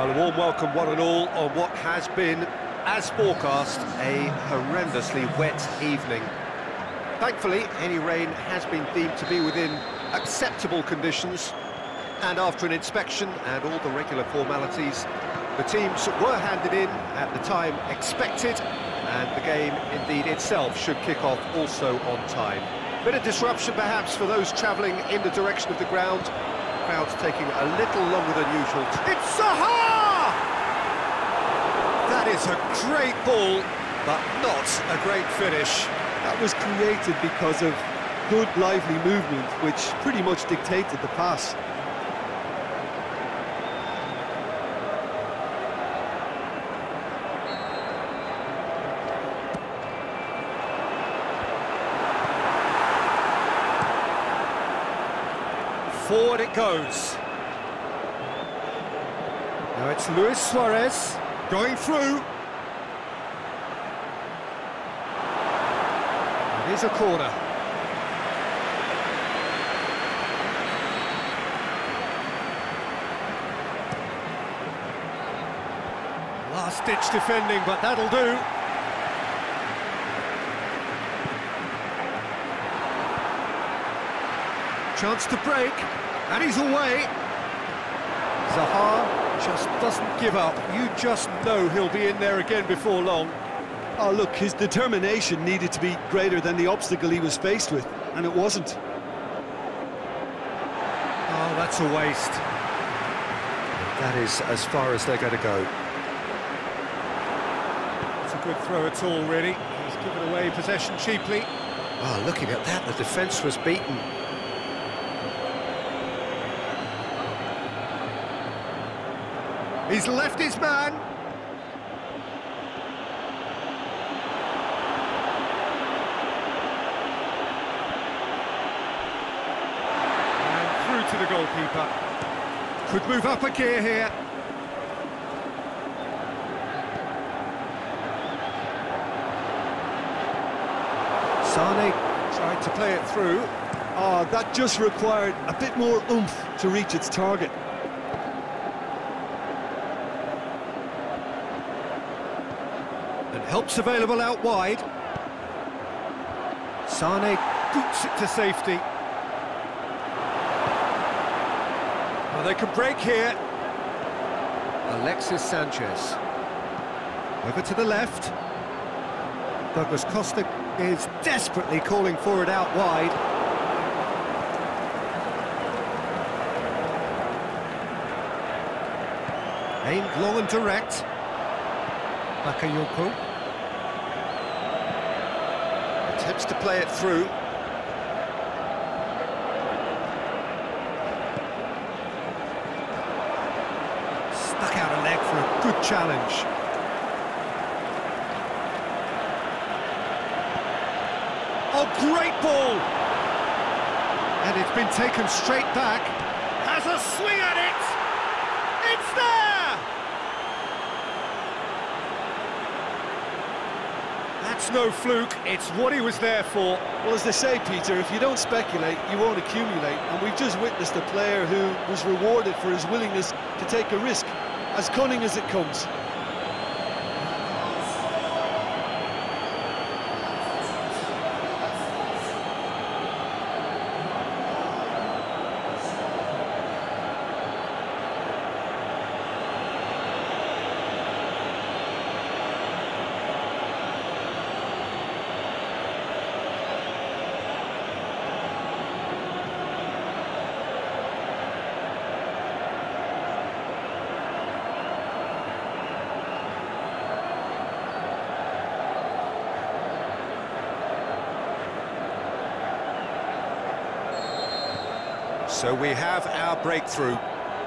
Well, a warm welcome, one and all, on what has been, as forecast, a horrendously wet evening. Thankfully, any rain has been deemed to be within acceptable conditions, and after an inspection and all the regular formalities, the teams were handed in at the time expected, and the game, indeed, itself should kick off also on time. Bit of disruption, perhaps, for those travelling in the direction of the ground. Crowds taking a little longer than usual. It's Zaha! That is a great ball, but not a great finish. That was created because of good, lively movement, which pretty much dictated the pass. Forward it goes. Now it's Luis Suarez going through. It is a corner. Last-ditch defending, but that'll do. Chance to break, and he's away. Zaha just doesn't give up. You just know he'll be in there again before long. Oh, look, his determination needed to be greater than the obstacle he was faced with, and it wasn't. Oh, that's a waste. That is as far as they're going to go. It's a good throw at all, really. He's given away possession cheaply. Oh, looking at that, the defence was beaten. He's left his man. And through to the goalkeeper. Could move up a gear here. Sane tried to play it through. Oh, that just required a bit more oomph to reach its target. Help's available out wide. Sane boots it to safety. Well, they can break here. Alexis Sanchez. Over to the left. Douglas Costa is desperately calling for it out wide. Aimed long and direct. Bakayoko. Attempts to play it through. Stuck out a leg for a good challenge. Oh, great ball! And it's been taken straight back. Has a swing at it! It's there! That's no fluke, it's what he was there for. Well, as they say, Peter, if you don't speculate, you won't accumulate. And we've just witnessed a player who was rewarded for his willingness to take a risk, as cunning as it comes. So we have our breakthrough.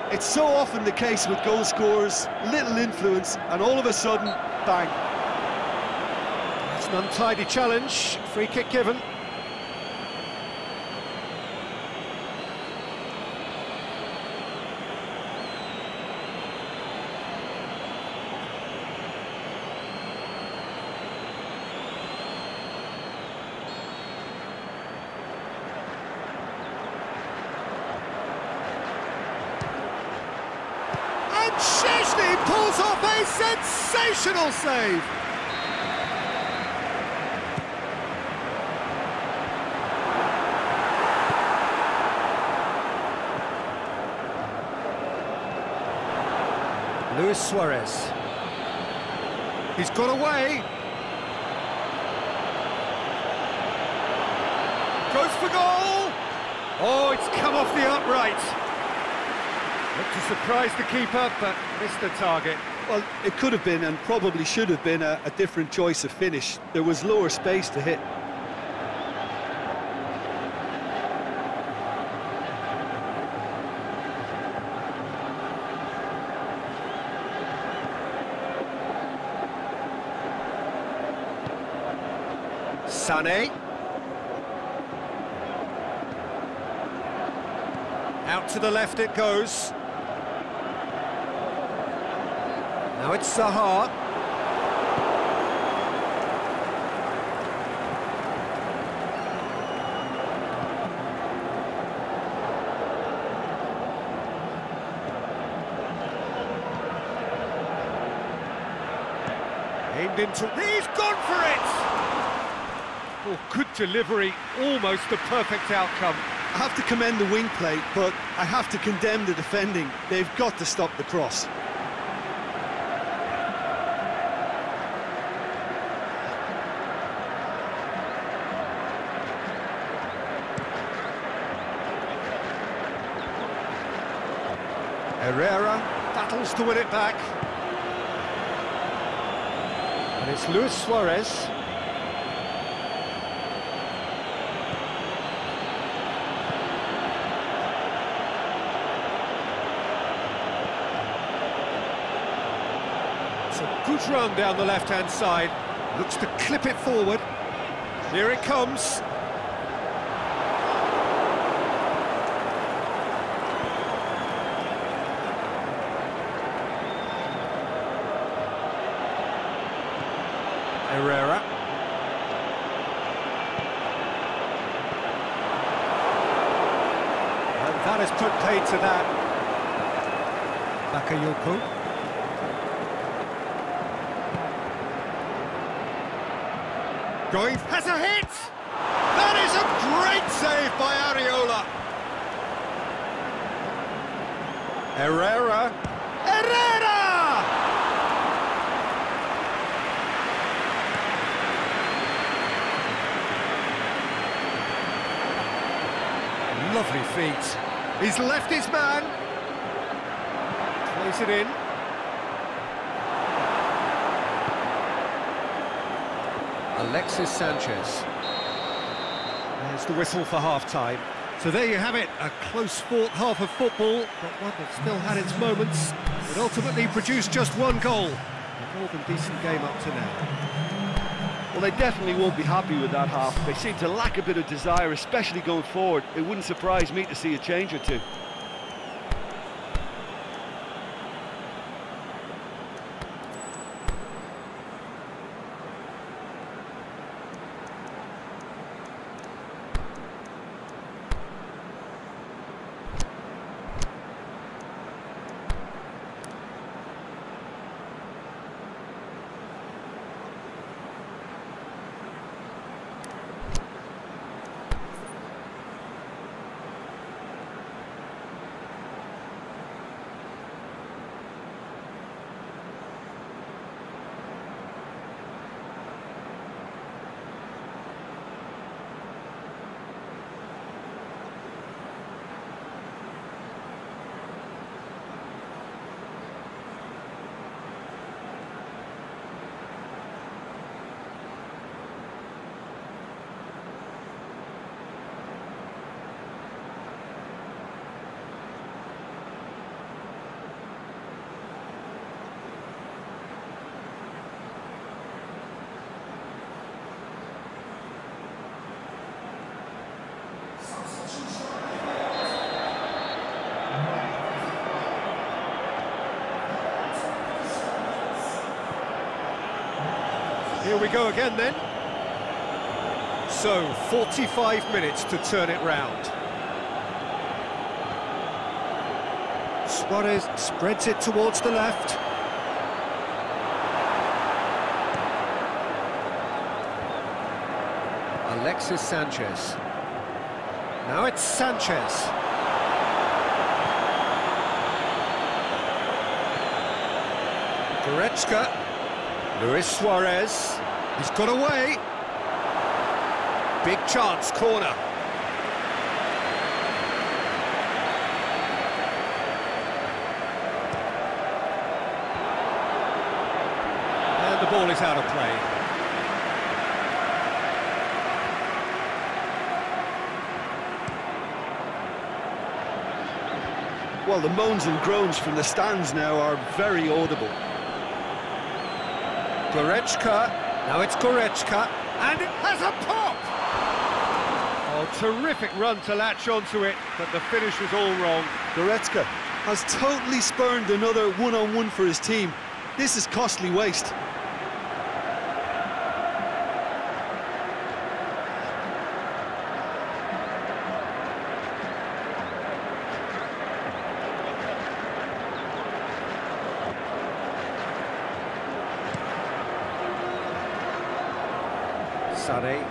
It's so often the case with goal scorers, little influence, and all of a sudden, bang. It's an untidy challenge, free kick given. And Szczesny Pulls off a sensational save! Luis Suarez. He's got away. Goes for goal! Oh, it's come off the upright. Looked to surprise the keeper, but missed the target. Well, it could have been and probably should have been a, a different choice of finish. There was lower space to hit. Sané. Out to the left it goes. Now it's Zaha. Aimed into... He's gone for it! Oh, good delivery, almost the perfect outcome. I have to commend the wing play, but I have to condemn the defending. They've got to stop the cross. Herrera to win it back. And it's Luis Suarez. It's a good run down the left-hand side. Looks to clip it forward. Here it comes. Herrera. And has put paid to that. Bakayoko. Going, has a hit! That is a great save by Areola. Herrera. Herrera! Lovely feet. He's left his man. Place it in. Alexis Sanchez. There's the whistle for half-time. So there you have it, a close-fought half of football, but one that still had its moments. It ultimately produced just one goal. A more than decent game up to now. Well, they definitely won't be happy with that half. They seem to lack a bit of desire, especially going forward. It wouldn't surprise me to see a change or two. we go again then. So, 45 minutes to turn it round. Suarez spreads it towards the left. Alexis Sanchez. Now it's Sanchez. Goretzka. Luis Suarez. He's got away. Big chance, corner. And the ball is out of play. Well, the moans and groans from the stands now are very audible. Goretzka. Now it's Goretzka. And it has a pop! Oh, terrific run to latch onto it, but the finish was all wrong. Goretzka has totally spurned another one-on-one for his team. This is costly waste. Sané.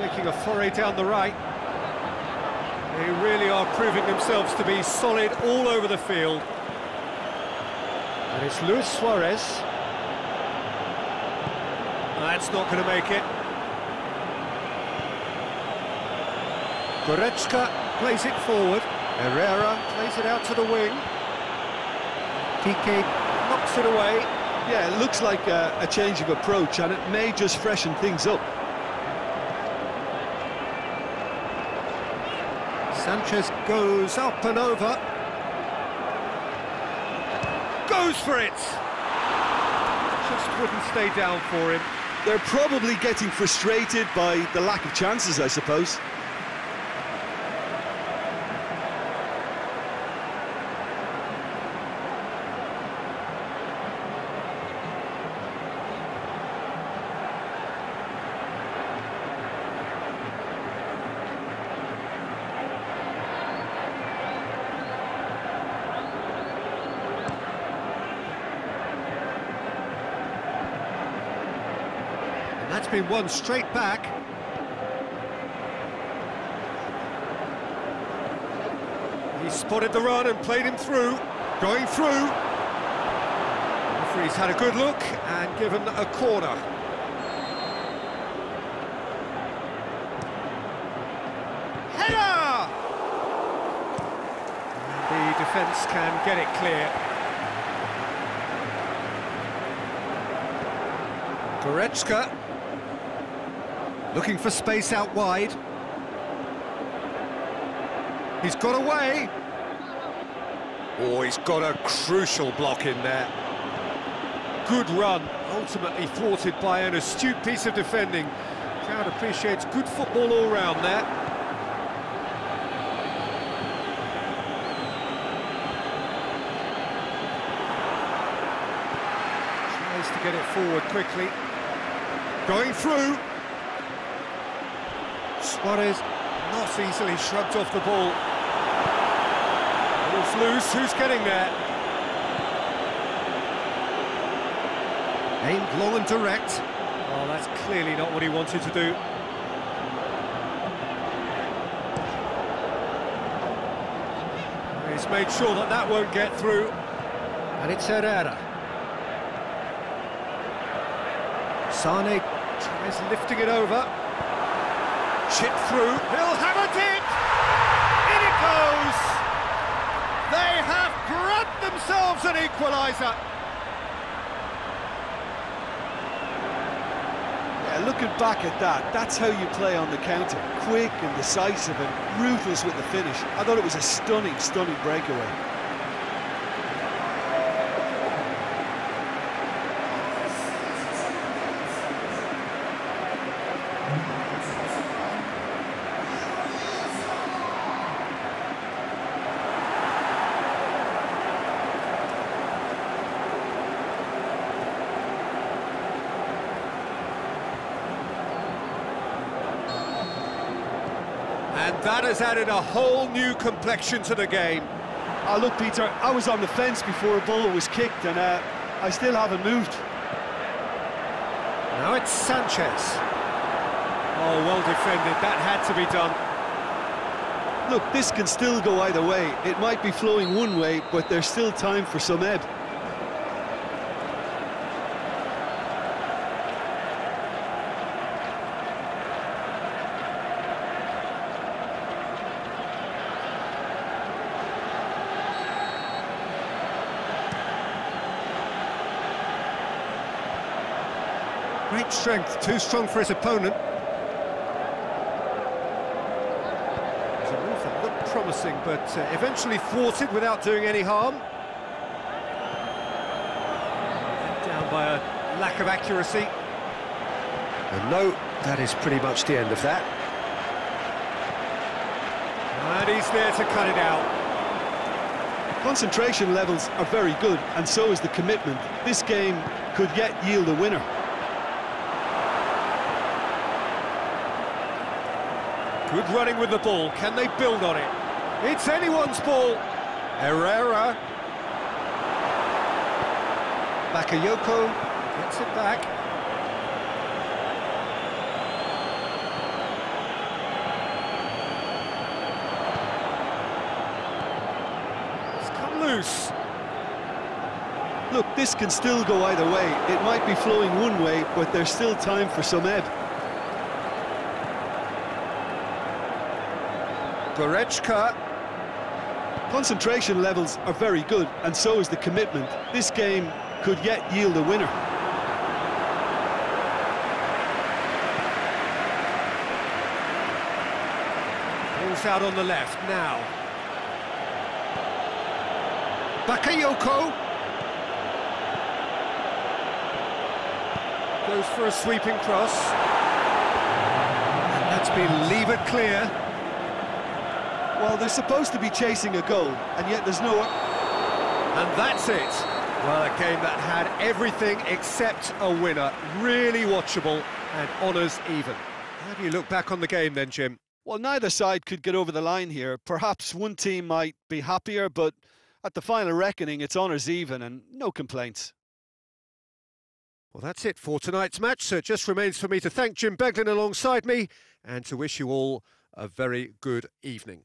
Making a foray down the right. They really are proving themselves to be solid all over the field. And it's Luis Suarez. That's not going to make it. Goretzka plays it forward. Herrera plays it out to the wing. Piqué knocks it away. Yeah, it looks like a, a change of approach, and it may just freshen things up. Sanchez goes up and over. Goes for it! Just wouldn't stay down for him. They're probably getting frustrated by the lack of chances, I suppose. Won straight back. He spotted the run and played him through. Going through. Referee's had a good look and given a corner. Header! The defence can get it clear. Goretzka looking for space out wide. He's got away. Oh, he's got a crucial block in there. Good run, ultimately thwarted by an astute piece of defending. Crowd appreciates good football all round there. Tries to get it forward quickly. Going through. Suarez not easily shrugged off the ball. Ball's loose, who's getting there? Aimed long and direct. Oh, that's clearly not what he wanted to do. He's made sure that that won't get through. And it's Herrera. Sane tries lifting it over. Chip through. He'll have dip! In it goes! They have grabbed themselves an equaliser. Yeah, looking back at that, that's how you play on the counter. Quick and decisive and ruthless with the finish. I thought it was a stunning, stunning breakaway. That has added a whole new complexion to the game. Oh, look, Peter, I was on the fence before a ball was kicked, and uh, I still haven't moved. Now it's Sanchez. Oh, well defended. That had to be done. Look, this can still go either way. It might be flowing one way, but there's still time for some ebb. Great strength, too strong for his opponent. It's a move that looked promising, but uh, eventually thwarted without doing any harm. Down by a lack of accuracy. And no, that is pretty much the end of that. And he's there to cut it out. Concentration levels are very good, and so is the commitment. This game could yet yield a winner. Good running with the ball. Can they build on it? It's anyone's ball. Herrera. Bakayoko gets it back. It's come loose. Look, this can still go either way. It might be flowing one way, but there's still time for some ebb. Goretzka. Concentration levels are very good, and so is the commitment. This game could yet yield a winner. Ball's out on the left now. Bakayoko. Goes for a sweeping cross. And that's been levered clear. Well, they're supposed to be chasing a goal, and yet there's no... And that's it. Well, a game that had everything except a winner. Really watchable and honours even. How do you look back on the game then, Jim? Well, neither side could get over the line here. Perhaps one team might be happier, but at the final reckoning, it's honours even and no complaints. Well, that's it for tonight's match. So it just remains for me to thank Jim Beglin alongside me and to wish you all a very good evening.